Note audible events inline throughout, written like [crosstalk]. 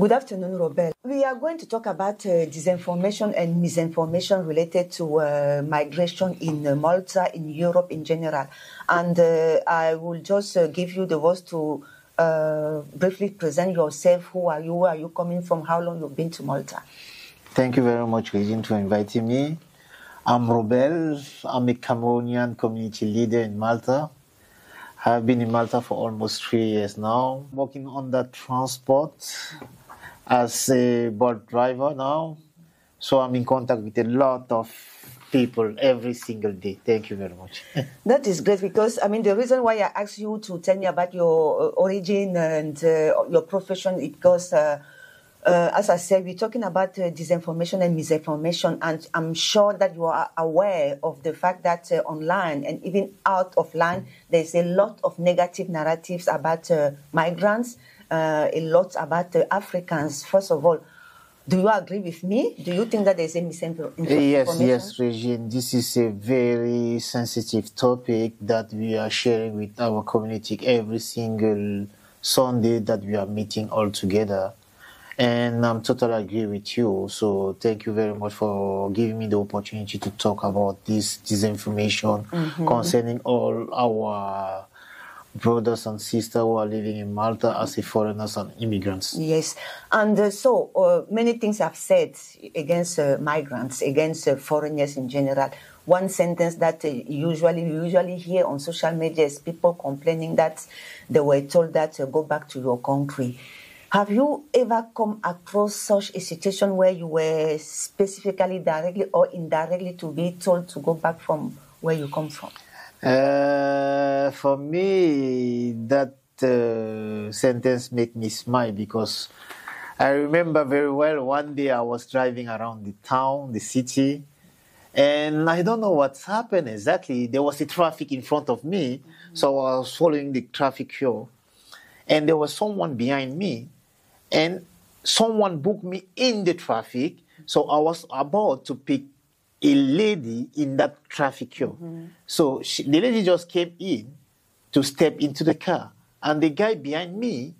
Good afternoon, Robel. We are going to talk about uh, disinformation and misinformation related to uh, migration in uh, Malta, in Europe in general. And uh, I will just uh, give you the words to uh, briefly present yourself. Who are you? Where are you coming from? How long you've been to Malta? Thank you very much, Regine, for inviting me. I'm Robel. I'm a Cameroonian community leader in Malta. I've been in Malta for almost three years now, working on the transport as a bus driver now. So I'm in contact with a lot of people every single day. Thank you very much. [laughs] that is great because I mean the reason why I asked you to tell me about your uh, origin and uh, your profession because. Uh, uh, as I said, we're talking about uh, disinformation and misinformation, and I'm sure that you are aware of the fact that uh, online and even out of line, there's a lot of negative narratives about migrants, a lot about the Africans. First of all, do you agree with me? Do you think that there's a misinformation? Yes, yes, Regine. This is a very sensitive topic that we are sharing with our community every single Sunday that we are meeting all together. And I'm totally agree with you. So thank you very much for giving me the opportunity to talk about this disinformation mm-hmm. concerning all our brothers and sisters who are living in Malta as foreigners and immigrants. Yes, and uh, so uh, many things have said against uh, migrants, against uh, foreigners in general. One sentence that uh, usually usually hear on social media is people complaining that they were told that uh, go back to your country. Have you ever come across such a situation where you were specifically directly or indirectly to be told to go back from where you come from? Uh, for me, that uh, sentence made me smile because I remember very well one day I was driving around the town, the city, and I don't know what's happened exactly. There was a traffic in front of me, mm-hmm. so I was following the traffic here, and there was someone behind me and someone booked me in the traffic. So I was about to pick a lady in that traffic queue. Mm-hmm. So she, the lady just came in to step into the car. And the guy behind me,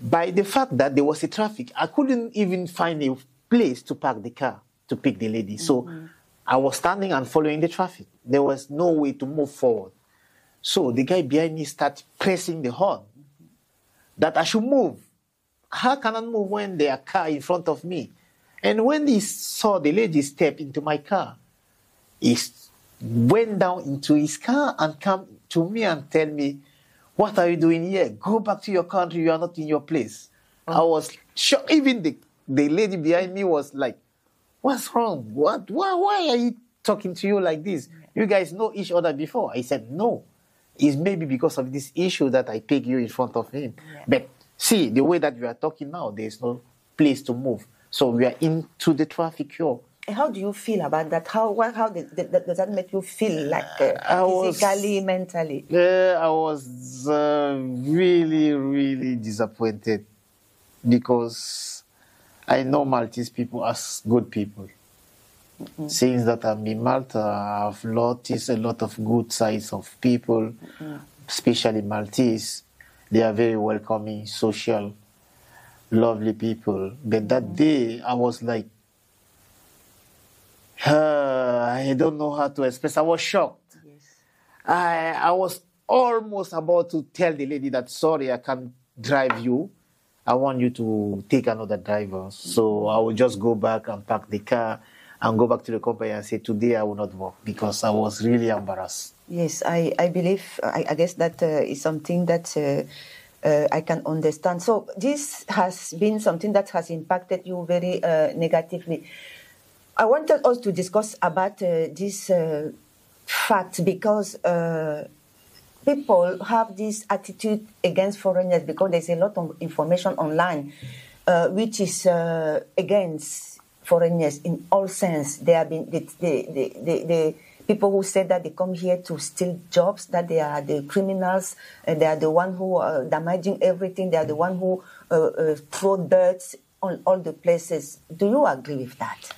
by the fact that there was a traffic, I couldn't even find a place to park the car to pick the lady. Mm-hmm. So I was standing and following the traffic. There was no way to move forward. So the guy behind me started pressing the horn that I should move. How can I move when there are car in front of me? And when he saw the lady step into my car, he went down into his car and come to me and tell me, what are you doing here? Go back to your country. You are not in your place. Oh. I was shocked. Even the, the lady behind me was like, what's wrong? What? Why, why are you talking to you like this? You guys know each other before. I said, no. It's maybe because of this issue that I pick you in front of him. Yeah. But See, the way that we are talking now, there is no place to move. So we are into the traffic here. How do you feel about that? How what, how did, does that make you feel like uh, physically, was, mentally? Uh, I was uh, really, really disappointed because I know Maltese people as good people. Mm-hmm. Since that I'm in Malta, I've noticed a lot of good sides of people, mm-hmm. especially Maltese. They are very welcoming, social, lovely people. But that day, I was like, uh, [sighs] I don't know how to express. I was shocked. Yes. I, I was almost about to tell the lady that, sorry, I can't drive you. I want you to take another driver. So I will just go back and park the car and go back to the company and say, today I will not work because I was really embarrassed. Yes, I, I believe, I, I guess that uh, is something that uh, uh, I can understand. So this has been something that has impacted you very uh, negatively. I wanted us to discuss about uh, this uh, fact because people have this attitude against foreigners because there's a lot of information online which is against foreigners in all sense. They have been, they, they, they people who say that they come here to steal jobs, that they are the criminals, and they are the one who are damaging everything, they are the one who uh, uh, throw dirt on all the places. Do you agree with that?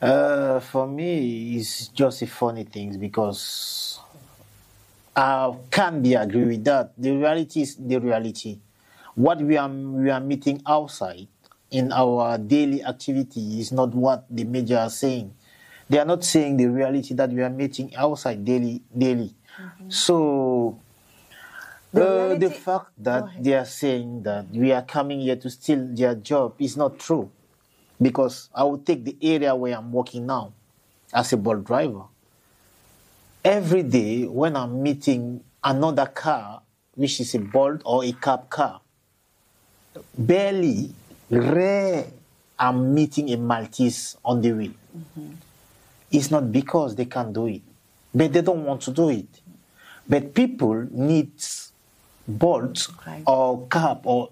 Uh, for me, it's just a funny thing because I can't be agree with that. The reality is the reality. what we are we are meeting outside in our daily activity is not what the media are saying. They are not saying the reality that we are meeting outside daily daily. Mm-hmm. So the, uh, the fact that they are saying that we are coming here to steal their job is not true. Because I will take the area where I'm working now as a Bolt driver. Every day when I'm meeting another car, which is a Bolt or a cab car, barely, rare, I'm meeting a Maltese on the wheel. Mm-hmm. It's not because they can't do it, but they don't want to do it. But people need Bolt right. or cab or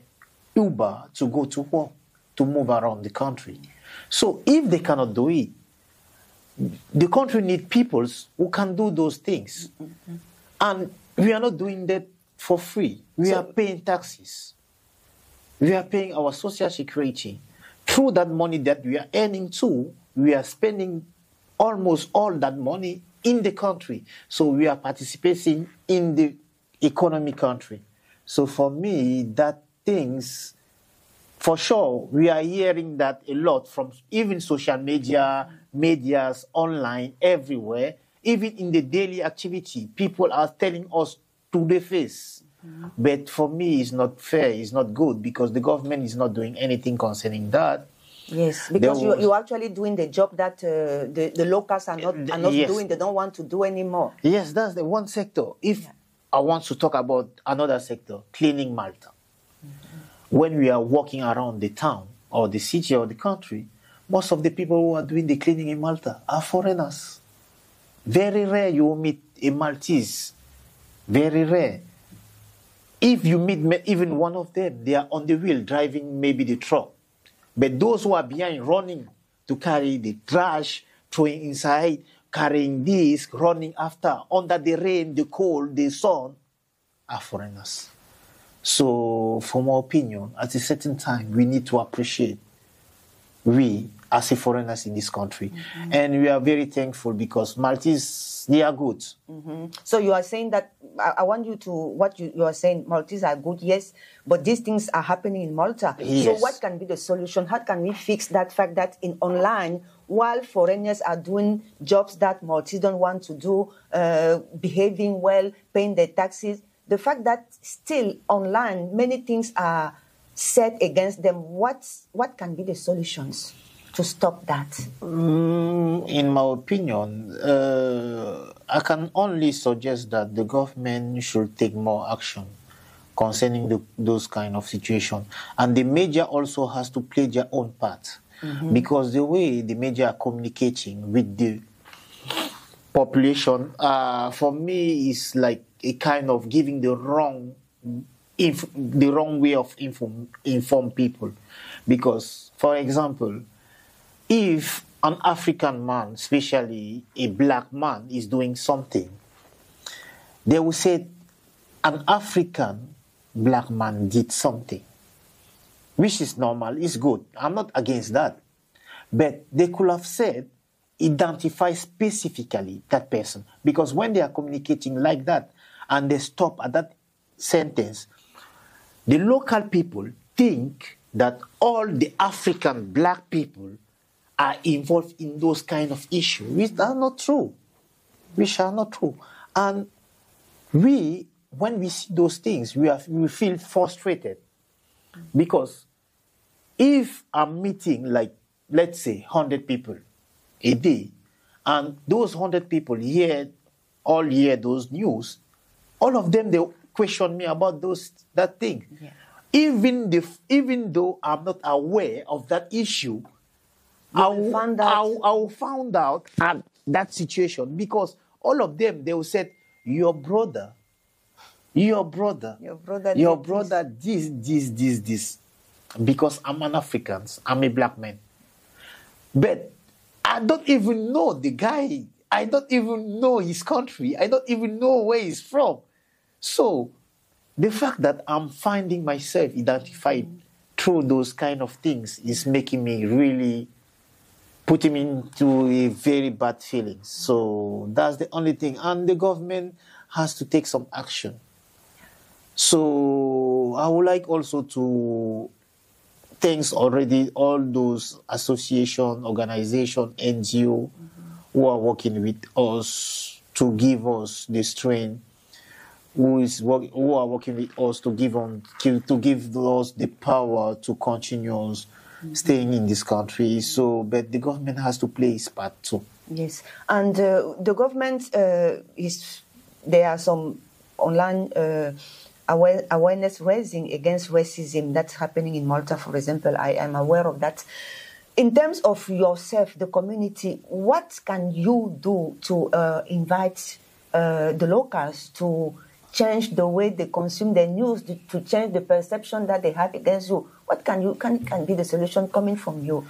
Uber to go to work, to move around the country. So if they cannot do it, the country needs people who can do those things. Mm-hmm. And we are not doing that for free. We so, are paying taxes. We are paying our social security. Through that money that we are earning too, we are spending almost all that money in the country. So we are participating in the economy country. So for me, that things, for sure, we are hearing that a lot from even social media, medias, online, everywhere, even in the daily activity, people are telling us to the face. Mm-hmm. But for me, it's not fair, it's not good because the government is not doing anything concerning that. Yes, because you, you're actually doing the job that uh, the, the locals are not, are not yes. doing, they don't want to do anymore. Yes, that's the one sector. If yeah. I want to talk about another sector, cleaning Malta. Mm-hmm. When we are walking around the town or the city or the country, most of the people who are doing the cleaning in Malta are foreigners. Very rare you will meet a Maltese. Very rare. If you meet even one of them, they are on the wheel driving maybe the truck. But those who are behind running to carry the trash, throwing inside, carrying this, running after, under the rain, the cold, the sun, are foreigners. So, from my opinion, at a certain time, we need to appreciate we as a foreigners in this country. Mm-hmm. And we are very thankful because Maltese, they are good. Mm-hmm. So you are saying that, I, I, want you to, what you, you are saying, Maltese are good, yes, but these things are happening in Malta. Yes. So what can be the solution? How can we fix that fact that in online, while foreigners are doing jobs that Maltese don't want to do, uh, behaving well, paying their taxes, the fact that still online, many things are set against them, what, what can be the solutions? To stop that? Mm, in my opinion, uh, I can only suggest that the government should take more action concerning the, those kind of situation, and the media also has to play their own part mm-hmm. because the way the media are communicating with the population, uh, for me, is like a kind of giving the wrong. Inf- the wrong way of inform inform people because for example if an African man, especially a black man, is doing something, they will say an African black man did something, which is normal, is good. I'm not against that. But they could have said, identify specifically that person. Because when they are communicating like that and they stop at that sentence, the local people think that all the African black people are involved in those kind of issues, which are not true. Which are not true. And we, when we see those things, we, are, we feel frustrated. Because if I'm meeting, like, let's say, 100 people a day, and those 100 people hear, all hear those news, all of them, they question me about those that thing. Yeah. Even, the, even though I'm not aware of that issue, I will, found out. I, will, I will found out at that situation because all of them they will say your brother, your brother, your brother, your brother, this, this, this, this, because I'm an African, I'm a black man, but I don't even know the guy. I don't even know his country. I don't even know where he's from. So the fact that I'm finding myself identified mm-hmm. through those kind of things is making me really put him into a very bad feeling. So that's the only thing. And the government has to take some action. So I would like also to thanks already all those association, organization, NGO mm-hmm. who are working with us to give us the strength, who is work, who are working with us to give on to, to give us the power to continue mm-hmm. staying in this country. So, but the government has to play its part too. Yes, and uh, the government uh, is there are some online. Uh, aware, awareness raising against racism that's happening in Malta, for example. I am aware of that. In terms of yourself, the community, what can you do to uh, invite uh, the locals to change the way they consume the news, to change the perception that they have against you? What can you can can be the solution coming from you?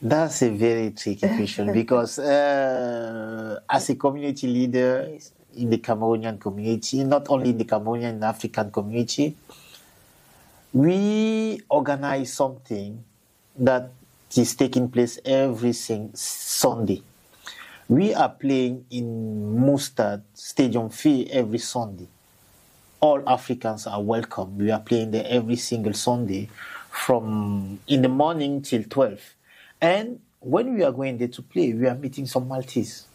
That's a very tricky question [laughs] because uh, as a community leader, yes in the Cameroonian community, not only in the Cameroonian African community, we organize something that is taking place every Sunday. We are playing in Mustard Stadium Fee every Sunday. All Africans are welcome. We are playing there every single Sunday from in the morning till 12. And when we are going there to play, we are meeting some Maltese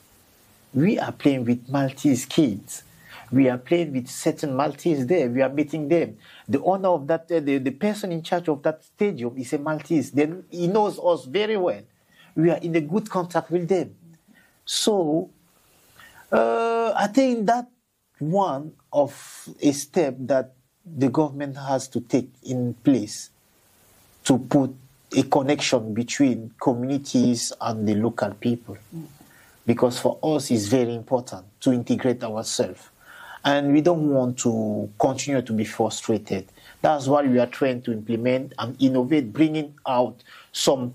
we are playing with Maltese kids. We are playing with certain Maltese there. We are meeting them. The owner of that, uh, the, the person in charge of that stadium is a Maltese. Then he knows us very well. We are in a good contact with them. So, uh, I think that one of a step that the government has to take in place to put a connection between communities and the local people. Because for us it's very important to integrate ourselves. And we don't want to continue to be frustrated. That's why we are trying to implement and innovate, bringing out some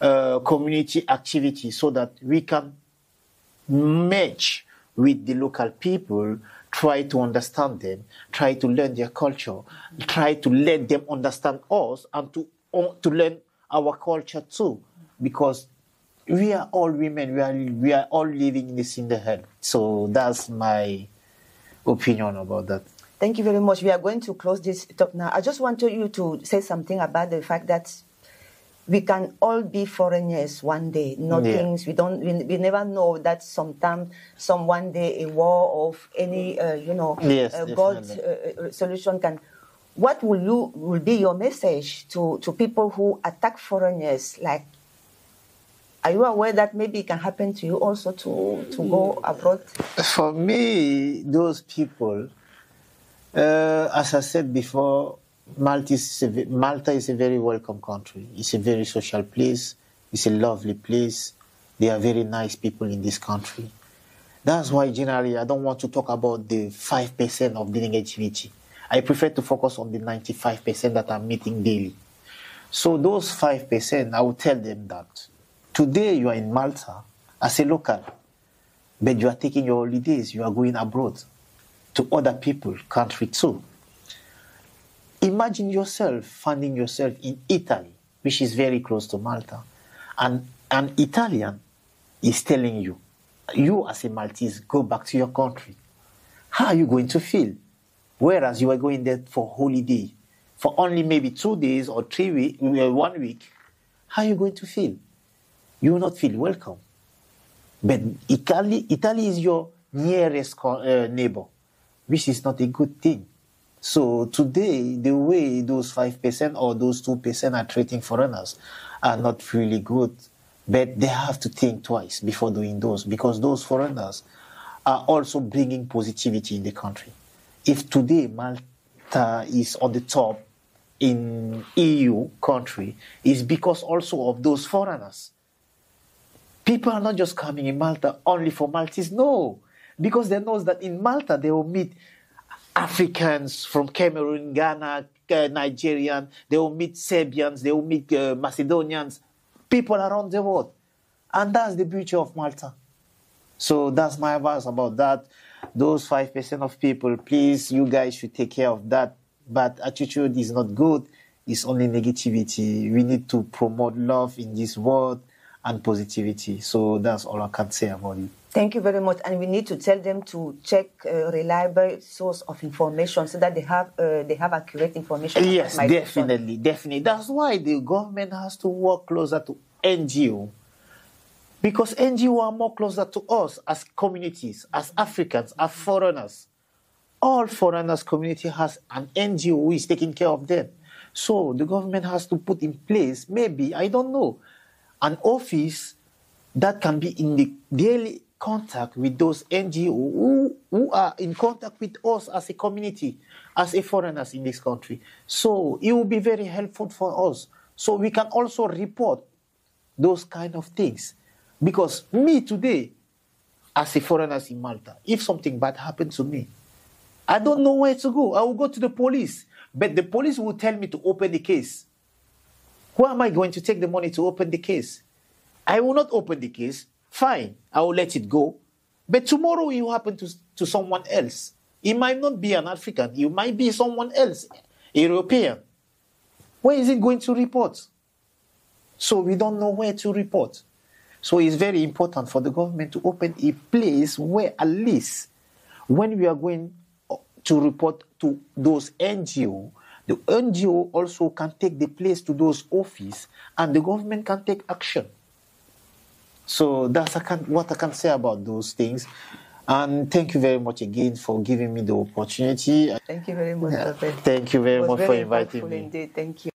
uh, community activity so that we can match with the local people, try to understand them, try to learn their culture, try to let them understand us, and to, to learn our culture too. Because we are all women. We are we are all living in this in the head. So that's my opinion about that. Thank you very much. We are going to close this talk now. I just wanted you to say something about the fact that we can all be foreigners one day. Nothing. Yeah. We don't. We, we never know that sometime, some one day, a war of any, uh, you know, yes, uh, God uh, uh, solution can. What will you will be your message to to people who attack foreigners like are you aware that maybe it can happen to you also to, to go abroad? For me, those people, uh, as I said before, Malta is, a, very welcome country. It's a very social place. It's a lovely place. They are very nice people in this country. That's why generally I don't want to talk about the 5% of the negativity. I prefer to focus on the 95% that I'm meeting daily. So those 5%, I will tell them that Today you are in Malta as a local, but you are taking your holidays, you are going abroad to other people, country too. Imagine yourself finding yourself in Italy, which is very close to Malta, and an Italian is telling you, you as a Maltese, go back to your country. How are you going to feel? Whereas you are going there for holiday, for only maybe two days or three week, uh, one week, how are you going to feel? you will not feel welcome. But Italy, Italy is your nearest uh, neighbor, which is not a good thing. So today, the way those 5% or those 2% are treating foreigners are not really good. But they have to think twice before doing those because those foreigners are also bringing positivity in the country. If today Malta is on the top in EU country, is because also of those foreigners. People are not just coming in Malta only for Maltese. No, because they know that in Malta they will meet Africans from Cameroon, Ghana, uh, Nigerian. They will meet Serbians. They will meet uh, Macedonians. People around the world, and that's the beauty of Malta. So that's my advice about that. Those five percent of people, please, you guys should take care of that. But attitude is not good. It's only negativity. We need to promote love in this world and positivity. So that's all I can say about it. Thank you very much. And we need to tell them to check a reliable source of information so that they have uh, they have accurate information. Yes, definitely, definitely. That's why the government has to work closer to NGO because NGO are more closer to us as communities, as Africans, as foreigners. All foreigners community has an NGO who is taking care of them. So the government has to put in place, maybe, I don't know, an office that can be in the daily contact with those NGO who, who are in contact with us as a community, as a foreigners in this country. So it will be very helpful for us. So we can also report those kind of things. Because me today, as a foreigner in Malta, if something bad happens to me, I don't know where to go. I will go to the police. But the police will tell me to open the case. Who am I going to take the money to open the case? I will not open the case fine, I will let it go. But tomorrow it will happen to, to someone else. It might not be an African, it might be someone else, European. Where is it going to report? So we don't know where to report. So it's very important for the government to open a place where at least when we are going to report to those NGO, the NGO also can take the place to those office and the government can take action. So that's I can, what I can say about those things. And thank you very much again for giving me the opportunity. Thank you very much, Thank you very much for inviting me. Indeed. Thank you.